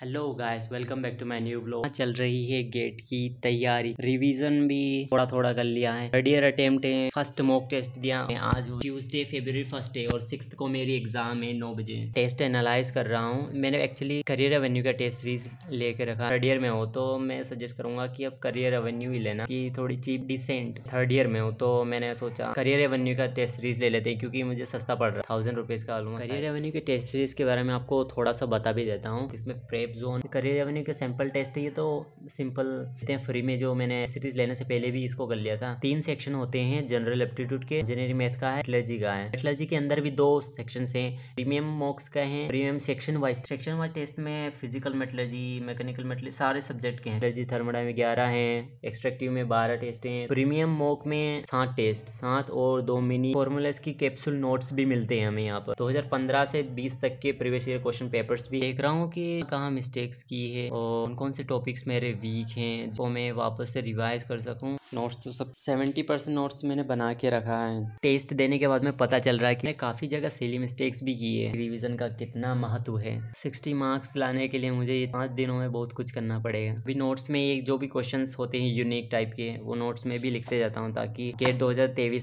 Hello guys welcome back to my new blog चल रही है गेट की तैयारी। रिवीजन भी थोड़ा थोड़ा कर लिया है। थर्ड ईयर अटेम्प्ट है। फ़र्स्ट मॉक टेस्ट दिया आज ट्यूसडे फेब्रुवरी फ़र्स्ट है और सिक्स को मेरी एग्ज़ाम है नौ बजे। टेस्ट एनालाइज कर रहा हूँ। मैंने एक्चुअली करियर रेवेन्यू का टेस्ट सीरीज़ लेके रखा। थर्ड ईयर में हो तो मैं सजेस्ट करूँगा की अब करियर रेवेन्यू ही लेना। की थोड़ी चीप डिसेंट थर्ड ईयर में हो तो मैंने सोचा करियर रेवेन्यू का टेस्ट सीरीज़ ले लेते हैं क्योंकि मुझे सस्ता पड़ रहा है। थाउज़ेंड रुपीज़ का करियर रेवेन्यू के टेस्ट सीरीज़ के बारे में आपको थोड़ा सा बता भी देता हूँ। इसमें prep safe zone career revenue के सैंपल टेस्ट है ये तो सिंपल देते हैं फ्री में जो मैंने सीरीज़ लेने से पहले भी इसको कर लिया था। तीन सेक्शन होते हैं जनरल एप्टीट्यूड के इंजीनियरिंग मैथ का है एटलर्जी का है। एटलर्जी के अंदर भी दो सेक्शन है प्रीमियम मॉक्स का है premium section wise section wise test में फ़िज़िकल मेटलर्जी मैकेनिकल मेटलर्जी सारे सब्जेक्ट के हैं। एटलर्जी थर्मोडाइनमिक ग्यारह है एक्सट्रेक्टिव में बारह टेस्ट है। प्रीमियम मॉक में सात टेस्ट सात और दो मिनी फॉर्मूलाज की कैप्सूल नोट्स भी मिलते हैं हमें यहाँ पर। 2015 से 20 तक के प्रीवियस ईयर क्वेश्चन पेपर्स भी। देख रहा हूँ कि कहाँ मिस्टेक्स की है और कौन कौन से टॉपिक्स मेरे वीक हैं जो मैं वापस से रिवाइज कर सकूँ। नोट्स तो सब सेवेंटी परसेंट नोट्स मैंने बना के रखा है। टेस्ट देने के बाद में पता चल रहा है कि मैं काफ़ी जगह सिली मिस्टेक्स भी की है। रिवीजन का कितना महत्व है। सिक्सटी मार्क्स लाने के लिए मुझे पाँच दिनों में बहुत कुछ करना पड़ेगा। अभी नोट्स में एक जो भी क्वेश्चन होते हैं यूनिक टाइप के, वो नोट्स में भी लिखते जाता हूँ ताकि गेट दो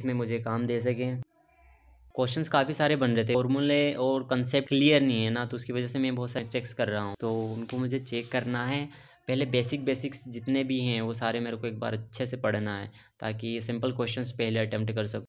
में मुझे काम दे सके। क्वेश्चंस काफ़ी सारे बन रहे थे। फॉर्मूले और कंसेप्ट क्लियर नहीं है ना तो उसकी वजह से मैं बहुत सारे मिस्टेक्स कर रहा हूँ। तो उनको मुझे चेक करना है। पहले बेसिक बेसिक्स जितने भी हैं, वो सारे मेरे को एक बार अच्छे से पढ़ना है, ताकि सिंपल क्वेश्चंस पहले अटैम्प्ट कर सकूँ।